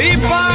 一般